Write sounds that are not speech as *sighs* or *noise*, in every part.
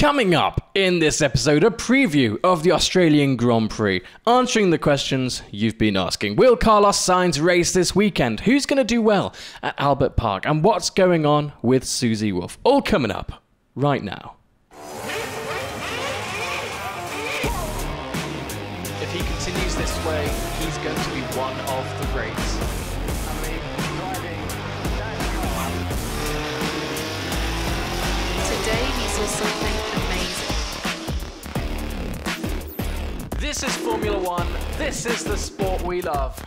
Coming up in this episode, a preview of the Australian Grand Prix, answering the questions you've been asking. Will Carlos Sainz race this weekend? Who's going to do well at Albert Park? And what's going on with Susie Wolff? All coming up right now. This is Formula One. This is the sport we love.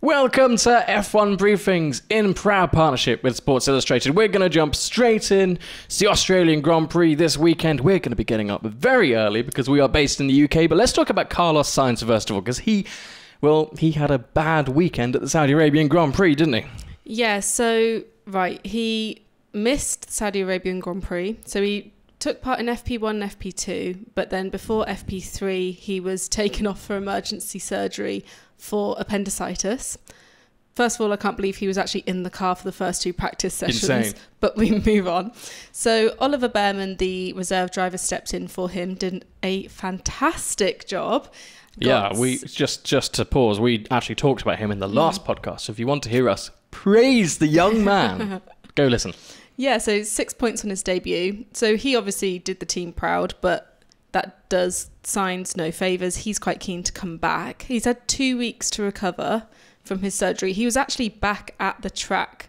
Welcome to F1 Briefings in proud partnership with Sports Illustrated. We're going to jump straight in. It's the Australian Grand Prix this weekend. We're going to be getting up very early because we are based in the UK. But let's talk about Carlos Sainz first of all, because he, well, he had a bad weekend at the Saudi Arabian Grand Prix, didn't he? Yeah, so, right, he missed the Saudi Arabian Grand Prix. So he took part in FP1 and FP2, but then before FP3, he was taken off for emergency surgery for appendicitis. First of all, I can't believe he was actually in the car for the first two practice sessions. Insane. But we *laughs* move on. So Oliver Bearman, the reserve driver, stepped in for him, did a fantastic job. Yeah, we just just to pause. We actually talked about him in the last mm. podcast. So if you want to hear us praise the young man, *laughs* go listen. Yeah, so six points on his debut. So he obviously did the team proud, but that does Sainz no favours. He's quite keen to come back. He's had two weeks to recover from his surgery. He was actually back at the track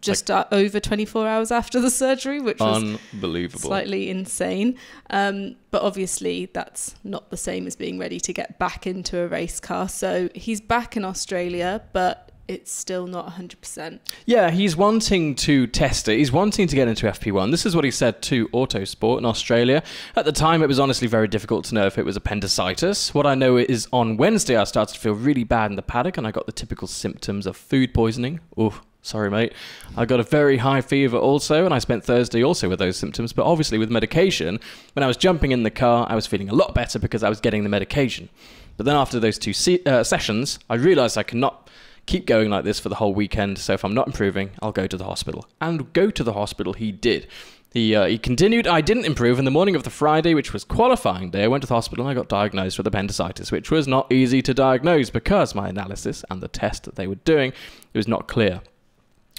just uh, over 24 hours after the surgery, which was Unbelievable. slightly insane. Um, but obviously, that's not the same as being ready to get back into a race car. So he's back in Australia, but it's still not 100%. Yeah, he's wanting to test it. He's wanting to get into FP1. This is what he said to Autosport in Australia. At the time, it was honestly very difficult to know if it was appendicitis. What I know is on Wednesday, I started to feel really bad in the paddock and I got the typical symptoms of food poisoning. Oof. Sorry, mate. I got a very high fever also, and I spent Thursday also with those symptoms. But obviously, with medication, when I was jumping in the car, I was feeling a lot better because I was getting the medication. But then after those two se- uh, sessions, I realized I cannot keep going like this for the whole weekend. So if I'm not improving, I'll go to the hospital. And go to the hospital he did. He, uh, he continued. I didn't improve. In the morning of the Friday, which was qualifying day, I went to the hospital and I got diagnosed with appendicitis, which was not easy to diagnose because my analysis and the test that they were doing it was not clear.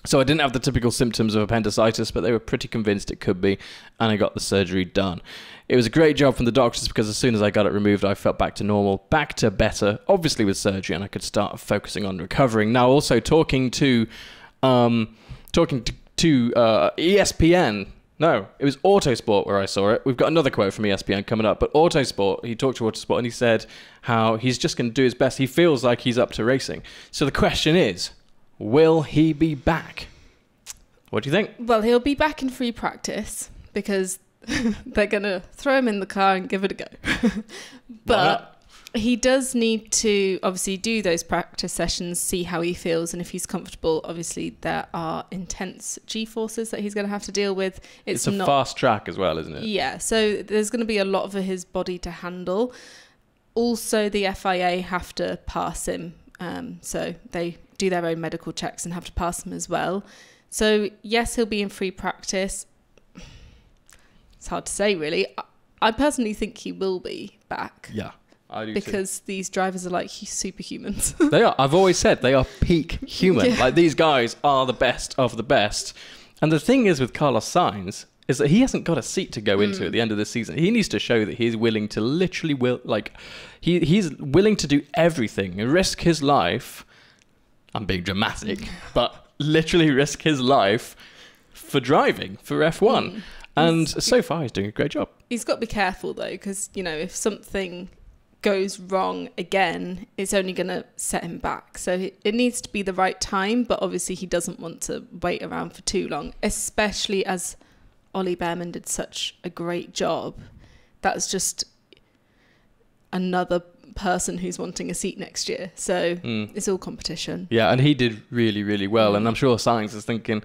So I didn't have the typical symptoms of appendicitis, but they were pretty convinced it could be, and I got the surgery done. It was a great job from the doctors because as soon as I got it removed, I felt back to normal, back to better, obviously with surgery, and I could start focusing on recovering. Now, also talking to, um, talking to, to uh, ESPN. No, it was Autosport where I saw it. We've got another quote from ESPN coming up, but Autosport, he talked to Autosport and he said how he's just going to do his best. He feels like he's up to racing. So the question is, Will he be back? What do you think? Well, he'll be back in free practice because *laughs* they're going to throw him in the car and give it a go. *laughs* but he does need to obviously do those practice sessions, see how he feels, and if he's comfortable. Obviously, there are intense G forces that he's going to have to deal with. It's, It's, a not. fast track as well, isn't it? Yeah, so there's going to be a lot for his body to handle. Also, the FIA have to pass him, um, so they do their own medical checks and have to pass them as well. So yes, he'll be in free practice. It's hard to say, really. I- I personally think he will be back Yeah, I do because these drivers are like superhumans. *laughs* They are. I've always said they are peak human. Yeah. Like these guys are the best of the best. And the thing is with Carlos Sainz is that he hasn't got a seat to go into at mm. the end of the season. He needs to show that he's willing to literally will like he he's willing to do everything risk his life. I'm being dramatic, but literally risk his life for driving for F1. Mm. And so far, he's doing a great job. He's got to be careful though, because you know if something goes wrong again, it's only going to set him back. So it, it needs to be the right time, but obviously he doesn't want to wait around for too long, especially as Ollie Bearman did such a great job. That's just another person who's wanting a seat next year. So Mm. it's all competition. Yeah, and he did really, really well. And I'm sure Sainz is thinking,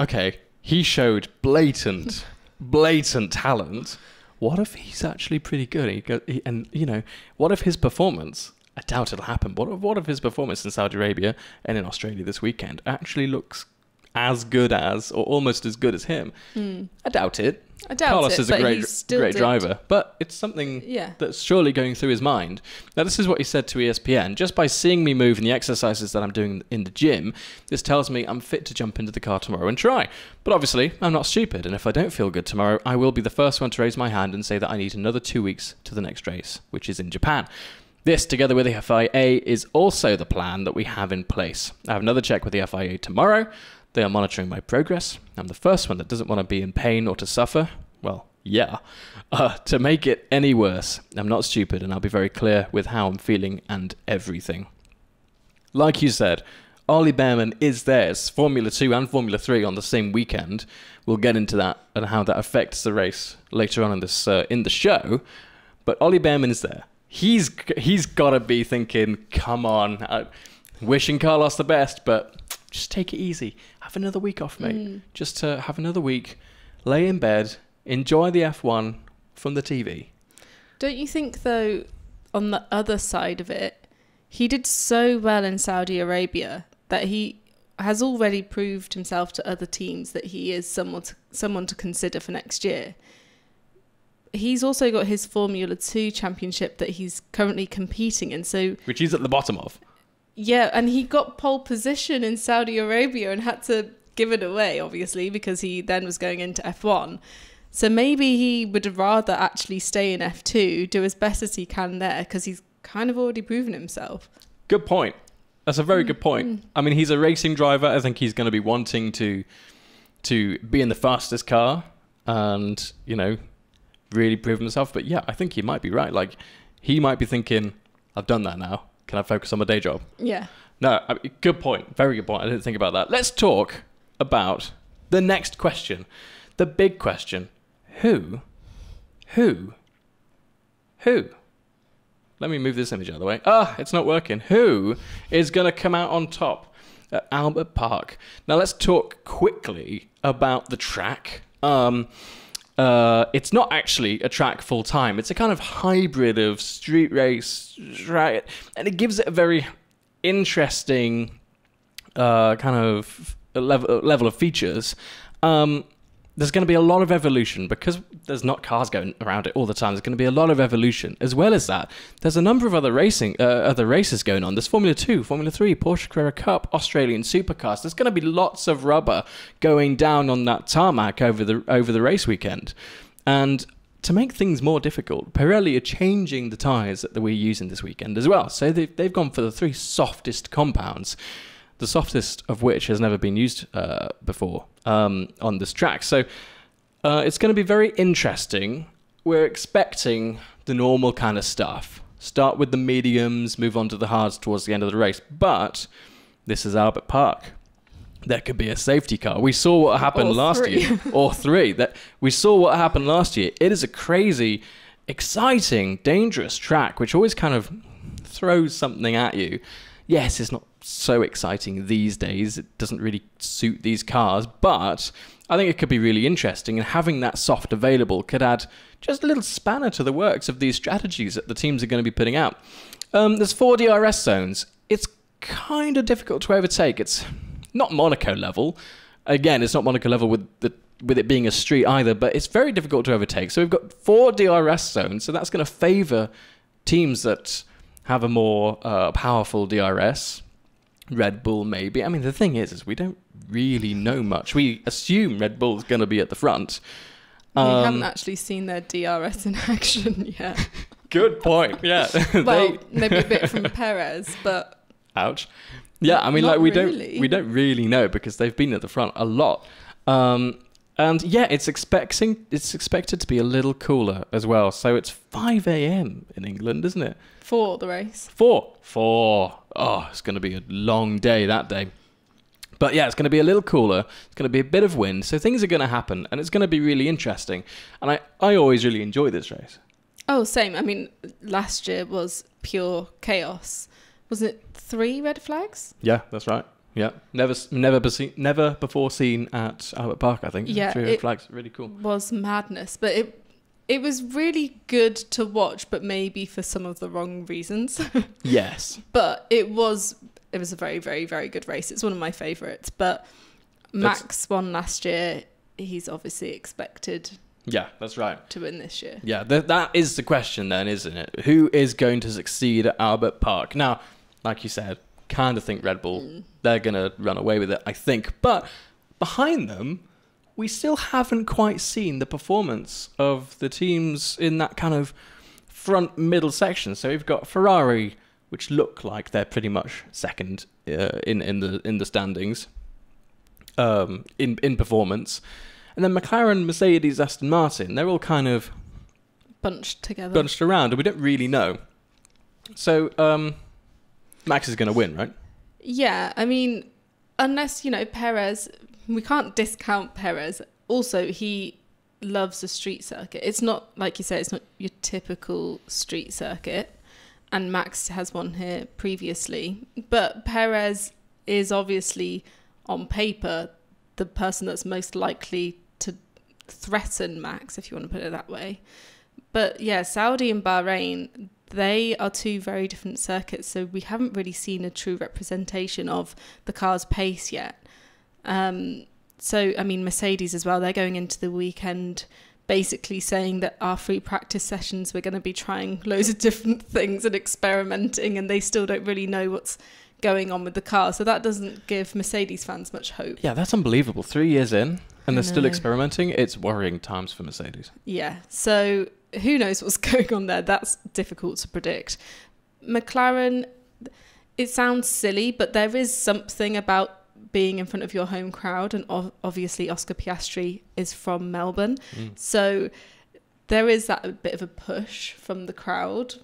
okay, he showed blatant, *laughs* blatant talent. What if he's actually pretty good? He go, he, and you know, what if his performance? I doubt it'll happen. What if, what if his performance in Saudi Arabia and in Australia this weekend actually looks as good as or almost as good as him. Hmm. I doubt it. I doubt Carlos it, is a great, great did- driver, but it's something Yeah. that's surely going through his mind. Now, this is what he said to ESPN. Just by seeing me move and the exercises that I'm doing in the gym, this tells me I'm fit to jump into the car tomorrow and try. But obviously, I'm not stupid, and if I don't feel good tomorrow, I will be the first one to raise my hand and say that I need another two weeks to the next race, which is in Japan. This, together with the FIA, is also the plan that we have in place. I have another check with the FIA tomorrow. They are monitoring my progress. I'm the first one that doesn't want to be in pain or to suffer. Well, yeah. *laughs* Uh, to make it any worse, I'm not stupid and I'll be very clear with how I'm feeling and everything. Like you said, Ollie Bearman is theirs, Formula 2 and Formula 3 on the same weekend. We'll get into that and how that affects the race later on in this uh, in the show. But Ollie Bearman is there. He's he's got to be thinking, "Come on, uh, wishing Carlos the best, but just take it easy. Have another week off, mate. Mm. Just to have another week, lay in bed, enjoy the F1 from the TV." Don't you think, though, on the other side of it, he did so well in Saudi Arabia that he has already proved himself to other teams that he is someone to, someone to consider for next year. He's also got his Formula 2 championship that he's currently competing in. So, Which he's at the bottom of. Yeah, and he got pole position in Saudi Arabia and had to give it away, obviously, because he then was going into F1. So maybe he would rather actually stay in F2, do as best as he can there, because he's kind of already proven himself. Good point. That's a very good mm. point. I mean, he's a racing driver. I think he's going to be wanting to to be in the fastest car and you know really prove himself. But yeah, I think he might be right. Like he might be thinking, "I've done that now. Can I focus on my day job?" Yeah. No, I mean, good point. Very good point. I didn't think about that. Let's talk about the next question, the big question: Who, who, who? Let me move this image out of the way. Ah, it's not working. Who is going to come out on top at Albert Park? Now let's talk quickly about the track. Um, uh, it's not actually a track full time. It's a kind of hybrid of street race, right? And it gives it a very interesting uh, kind of level level of features. Um, there's going to be a lot of evolution because there's not cars going around it all the time. There's going to be a lot of evolution. As well as that, there's a number of other racing, uh, other races going on. There's Formula Two, Formula Three, Porsche Carrera Cup, Australian Supercars. There's going to be lots of rubber going down on that tarmac over the over the race weekend, and to make things more difficult, Pirelli are changing the tyres that we're using this weekend as well. So they've, they've gone for the three softest compounds, the softest of which has never been used uh, before um, on this track. So uh, it's going to be very interesting. We're expecting the normal kind of stuff. Start with the mediums, move on to the hards towards the end of the race. But this is Albert Park. There could be a safety car. We saw what happened Or last three. year, or three. That we saw what happened last year. It is a crazy, exciting, dangerous track, which always kind of throws something at you. Yes, it's not so exciting these days. It doesn't really suit these cars, but I think it could be really interesting. And having that soft available could add just a little spanner to the works of these strategies that the teams are going to be putting out. Um, there's four DRS zones. It's kind of difficult to overtake. It's not Monaco level. Again, it's not Monaco level with the with it being a street either, but it's very difficult to overtake. So we've got four DRS zones, so that's going to favour teams that have a more uh, powerful DRS. Red Bull, maybe. I mean, the thing is, is we don't really know much. We assume Red Bull's going to be at the front. we Um, haven't actually seen their DRS in *laughs* action yet. Good point. Yeah. *laughs* *laughs* well, maybe a bit from Perez, but Ouch. Yeah, I mean, like we really. don't we don't really know because they've been at the front a lot, um, and yeah, it's expecting it's expected to be a little cooler as well. So it's five a.m. in England, isn't it? for the race. Four, four. Oh, it's going to be a long day that day. But yeah, it's going to be a little cooler. It's going to be a bit of wind, so things are going to happen, and it's going to be really interesting. And I I always really enjoy this race. Oh, same. I mean, last year was pure chaos. Was it three red flags? Yeah, that's right. Yeah, never, never, bese- never before seen at Albert Park. I think. Yeah, three it- flags, really cool. Was madness, but it it was really good to watch, but maybe for some of the wrong reasons. *laughs* Yes, but it was it was a very very very good race. It's one of my favorites. But Max won last year. He's obviously expected Yeah, that's right. to win this year. Yeah, th- that is the question then, isn't it? Who is going to succeed at Albert Park? Now, like you said, kind of think Red Bull, they're going to run away with it, I think. But behind them, we still haven't quite seen the performance of the teams in that kind of front middle section. So we've got Ferrari, which look like they're pretty much second uh, in in the in the standings um, in in performance, and then McLaren, Mercedes, Aston Martin. They're all kind of Bunched together. bunched around, and we don't really know. So um, Max is going to win, right? Yeah, I mean, unless, you know, Perez, we can't discount Perez. Also, he loves the street circuit. It's not, like you said, it's not your typical street circuit. And Max has won here previously. But Perez is obviously, on paper, the person that's most likely to threaten Max, if you want to put it that way. But yeah, Saudi and Bahrain, they are two very different circuits, so we haven't really seen a true representation of the car's pace yet. Um, so, I mean, Mercedes as well, they're going into the weekend basically saying that our free practice sessions, we're going to be trying loads of different *laughs* things and experimenting, and they still don't really know what's going on with the car. So, that doesn't give Mercedes fans much hope. Yeah, that's unbelievable. Three years in, and they're still experimenting. It's worrying times for Mercedes. Yeah. So who knows what's *laughs* going on there? That's difficult to predict. McLaren, it sounds silly, but there is something about being in front of your home crowd, and ov- obviously Oscar Piastri is from Melbourne, Mm. so there is that bit of a push from the crowd.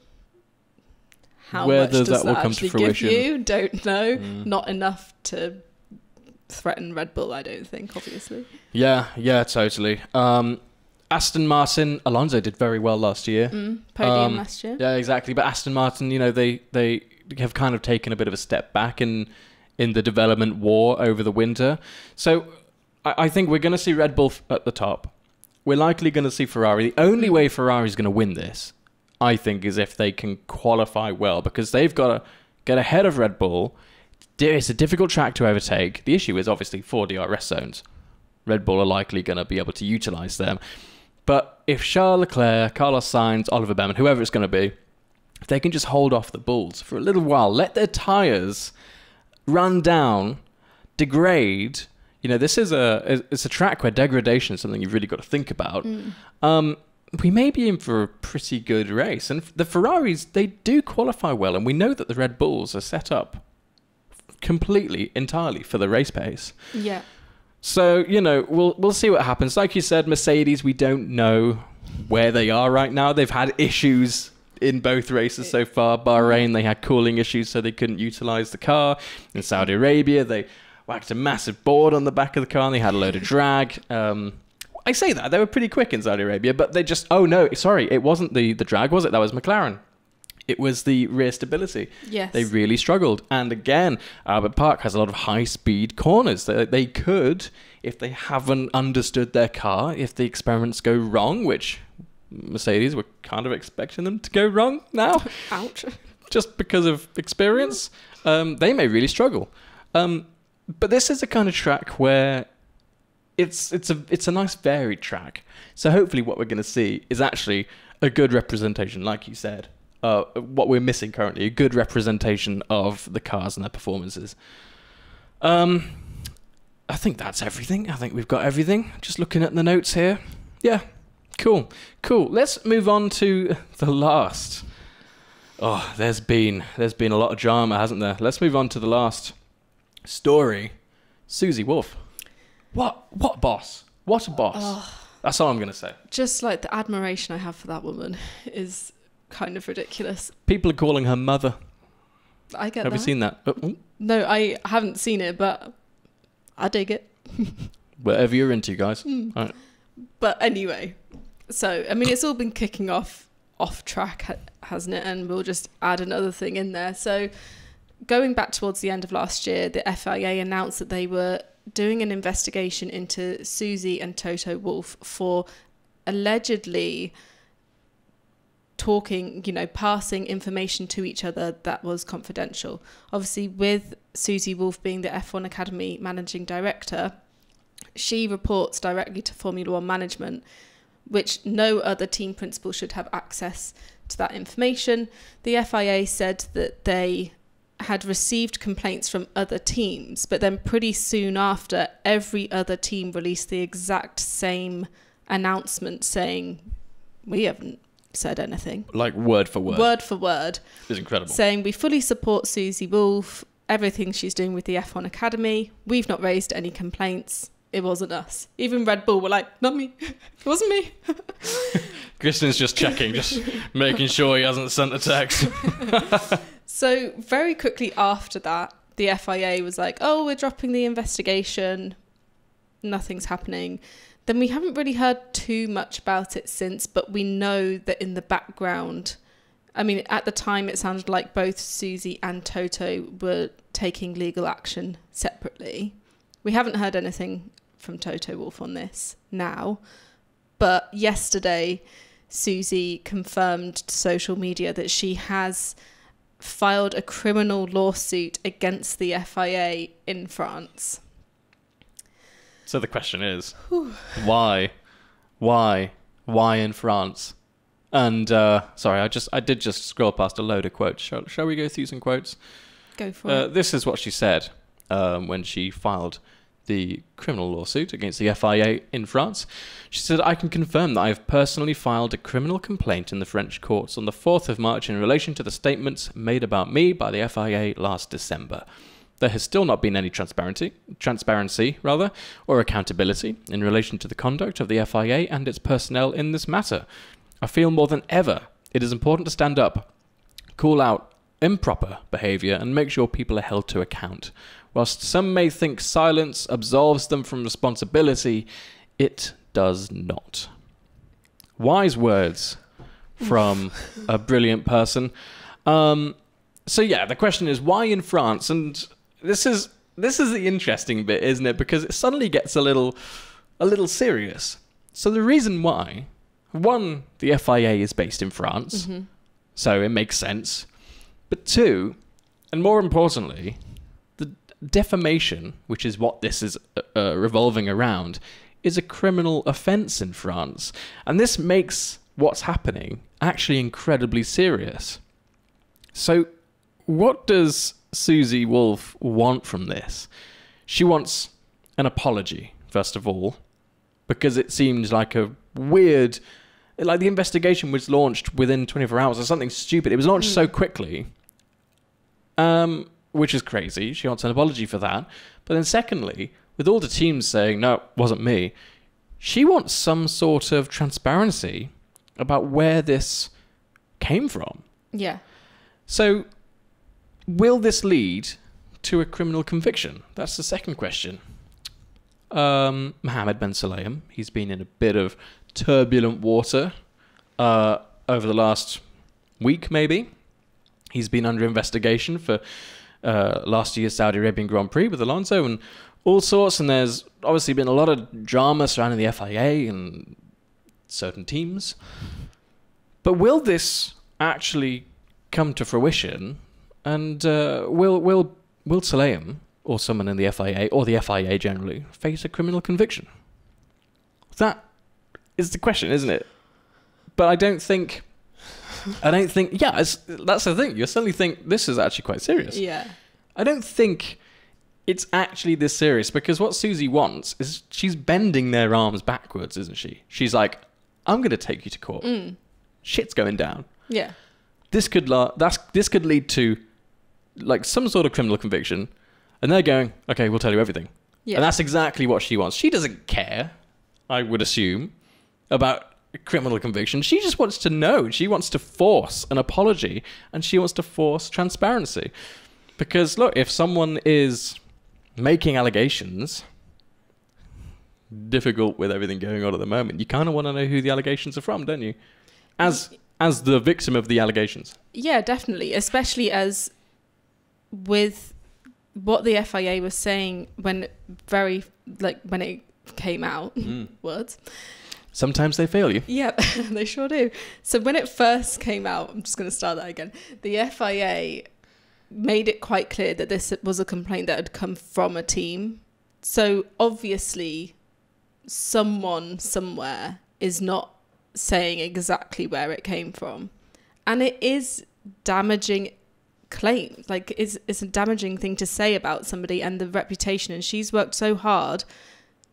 How Whether much does that that actually give you? Don't know. Mm. Not enough to threaten Red Bull, I don't think. Obviously. Yeah, yeah, totally. Um, Aston Martin, Alonso did very well last year. Mm, podium Um, last year. Yeah, exactly. But Aston Martin, you know, they they have kind of taken a bit of a step back in in the development war over the winter. So I, I think we're going to see Red Bull f- at the top. We're likely going to see Ferrari. The only way Ferrari's going to win this, I think, is if they can qualify well because they've got to get ahead of Red Bull. It's a difficult track to overtake. The issue is obviously four DRS zones. Red Bull are likely going to be able to utilize them. But if Charles Leclerc, Carlos Sainz, Oliver Bearman, whoever it's going to be, if they can just hold off the Bulls for a little while, let their tires run down, degrade. You know, this is a it's a track where degradation is something you've really got to think about. Um, we may be in for a pretty good race, and the Ferraris they do qualify well, and we know that the Red Bulls are set up completely entirely for the race pace. Yeah. So you know, we'll we'll see what happens. Like you said, Mercedes, we don't know where they are right now. They've had issues in both races so far. Bahrain, they had cooling issues, so they couldn't utilize the car. In Saudi Arabia, they whacked a massive board on the back of the car, and they had a load of drag. Um, I say that they were pretty quick in Saudi Arabia, but they just oh no, sorry, it wasn't the the drag, was it? That was McLaren. It was the rear stability. Yes. They really struggled. And again, Albert Park has a lot of high speed corners. They, they could, if they haven't understood their car, if the experiments go wrong, which Mercedes were kind of expecting them to go wrong now, *laughs* Ouch. just because of experience, um, they may really struggle. Um, but this is a kind of track where it's it's a it's a nice varied track. So hopefully, what we're going to see is actually a good representation, like you said. Uh, what we're missing currently, a good representation of the cars and their performances. Um, I think that's everything. I think we've got everything. Just looking at the notes here. Yeah, cool, cool. Let's move on to the last. Oh, there's been there's been a lot of drama, hasn't there? Let's move on to the last story. Susie Wolff. What what boss? What a boss. That's all I'm gonna say. Just like the admiration I have for that woman is kind of ridiculous. People are calling her mother. I get Have that. you seen that? Oh, oh, No, I haven't seen it, but I dig it. *laughs* whatever you're into, guys. Hmm. Alright. But anyway, so I mean, it's all been kicking off off track, hasn't it? And we'll just add another thing in there. So, going back towards the end of last year, the FIA announced that they were doing an investigation into Susie and Toto Wolff for allegedly talking, you know, passing information to each other that was confidential. Obviously, with Susie Wolff being the F1 Academy managing director, She reports directly to Formula One management, which no other team principal should have access to that information. The FIA said that they had received complaints from other teams, but then pretty soon after, every other team released the exact same announcement saying, We haven't said anything. Like word for word. Word for word It's incredible. saying we fully support Susie Wolff, everything she's doing with the F1 Academy. We've not raised any complaints. It wasn't us. Even Red Bull were like, not me. *laughs* it wasn't me. *laughs* Christian's just checking, just making sure he hasn't sent a text. *laughs* So very quickly after that, the FIA was like, "Oh, we're dropping the investigation. Nothing's happening." Then we haven't really heard too much about it since, but we know that in the background, I mean, at the time it sounded like both Susie and Toto were taking legal action separately. We haven't heard anything from Toto Wolff on this now, but yesterday Susie confirmed to social media that she has filed a criminal lawsuit against the FIA in France. So the question is, why, why, why in France? And uh, sorry, I just I did just scroll past a load of quotes. Shall, shall we go through some quotes? Go for Uh, it. this is what she said um, when she filed the criminal lawsuit against the FIA in France. She said, I can confirm that I have personally filed a criminal complaint in the French courts on the 4th of March in relation to the statements made about me by the FIA last December. There has still not been any transparency, transparency rather, or accountability in relation to the conduct of the FIA and its personnel in this matter. I feel more than ever it is important to stand up, call out improper behaviour, and make sure people are held to account. Whilst some may think silence absolves them from responsibility, it does not. Wise words from a brilliant person. Um, so yeah, the question is why in France? And this is this is the interesting bit, isn't it? Because it suddenly gets a little a little serious. So the reason why, one, the FIA is based in France, so it makes sense. But two, and more importantly, the defamation, which is what this is uh, uh, revolving around, is a criminal offence in France. And this makes what's happening actually incredibly serious. So, what does Susie Wolff want from this? She wants an apology, first of all, because it seemed like a weird. Like the investigation was launched within 24 hours or something stupid. It was launched so quickly, um, which is crazy. She wants an apology for that. But then, secondly, with all the teams saying, no, it wasn't me, she wants some sort of transparency about where this came from. Yeah. So, will this lead to a criminal conviction? That's the second question. Um, Mohammed Ben Sulayem, he's been in a bit of turbulent water uh, over the last week, maybe. He's been under investigation for uh, last year's Saudi Arabian Grand Prix with Alonso and all sorts. And there's obviously been a lot of drama surrounding the FIA and certain teams. But will this actually come to fruition? And uh, will will will Sulayem or someone in the FIA or the FIA generally face a criminal conviction? That is the question, isn't it? But I don't think. I don't think. Yeah, it's, that's the thing. You suddenly think this is actually quite serious. Yeah. I don't think it's actually this serious because what Susie wants is she's bending their arms backwards, isn't she? She's like, "I'm going to take you to court. Shit's going down. Yeah. This could la- that's this could lead to like some sort of criminal conviction." And they're going, "Okay, we'll tell you everything." Yeah. And that's exactly what she wants. She doesn't care, I would assume, about criminal conviction. She just wants to know. She wants to force an apology and she wants to force transparency. Because look, if someone is making allegations, difficult with everything going on at the moment, you kind of want to know who the allegations are from, don't you? As as the victim of the allegations. Yeah, definitely. Especially as with what the FIA was saying when very like when it came out hmm. *laughs* words. Sometimes they fail you. Yep, *laughs* they sure do. So when it first came out, I'm just going to start that again. The FIA made it quite clear that this was a complaint that had come from a team. So obviously, someone somewhere is not saying exactly where it came from. And it is damaging claims. Like it's it's a damaging thing to say about somebody and the reputation and she's worked so hard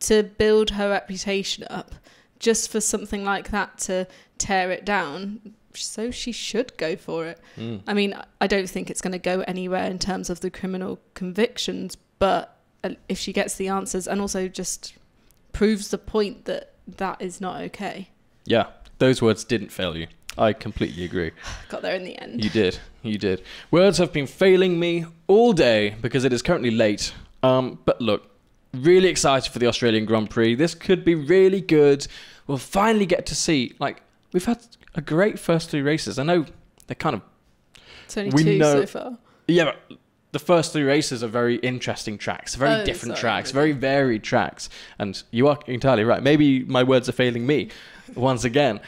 to build her reputation up just for something like that to tear it down. So she should go for it. Mm. I mean, I don't think it's going to go anywhere in terms of the criminal convictions, but uh, if she gets the answers and also just proves the point that that is not okay. Yeah, those words didn't fail you. I completely agree. *sighs* Got there in the end. You did. You did. Words have been failing me all day because it is currently late. Um, but look, really excited for the Australian Grand Prix. This could be really good. We'll finally get to see. Like we've had a great first three races. I know they're kind of It's only two know- so far. yeah. But the first three races are very interesting tracks, very Oh, different sorry, tracks, really. very varied tracks. And you are entirely right. Maybe my words are failing me once again.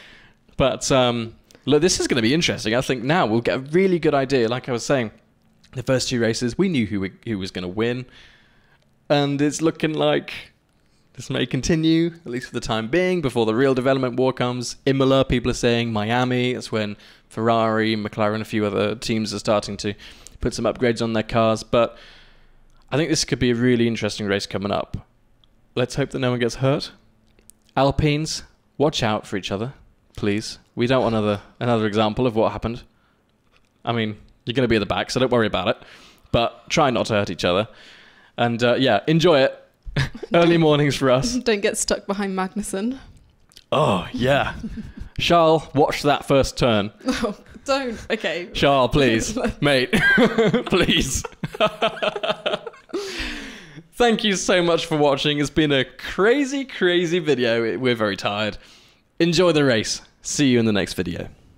But um, look, this is going to be interesting. I think now we'll get a really good idea. Like I was saying, the first two races, we knew who we, who was going to win, and it's looking like this may continue at least for the time being before the real development war comes. Imola, people are saying Miami. That's when Ferrari, McLaren, and a few other teams are starting to put some upgrades on their cars. But I think this could be a really interesting race coming up. Let's hope that no one gets hurt. Alpines, watch out for each other, please. We don't want another another example of what happened. I mean, you're going to be at the back, so don't worry about it. But try not to hurt each other. And uh, yeah, enjoy it. *laughs* Early mornings for us. *laughs* Don't get stuck behind Magnussen. Oh yeah, *laughs* Charles, watch that first turn. Oh, don't. Okay. Charles, please, mate, please. Thank you so much for watching. It's been a crazy, crazy video. We're very tired. Enjoy the race. See you in the next video.